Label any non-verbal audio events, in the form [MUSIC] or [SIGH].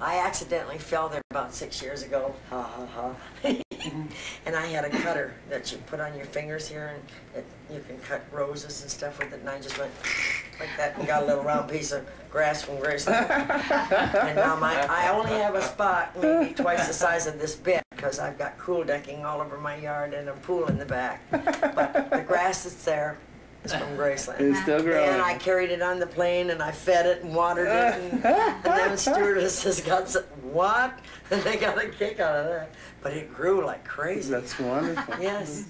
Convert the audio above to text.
I accidentally fell there about six years ago. Ha ha ha. [LAUGHS] and I had a cutter that you put on your fingers here, and it, you can cut roses and stuff with it. And I just went like that and got a little round piece of grass from Graceland. and now my, I only have a spot maybe twice the size of this bit because I've got cool decking all over my yard and a pool in the back. But the grass that's there is from [LAUGHS] Graceland. It's still growing. And I carried it on the plane and I fed it and watered it. And, [LAUGHS] and then stewardesses got, s- what? [LAUGHS] And they got a kick out of that. But it grew like crazy. That's wonderful. Yes.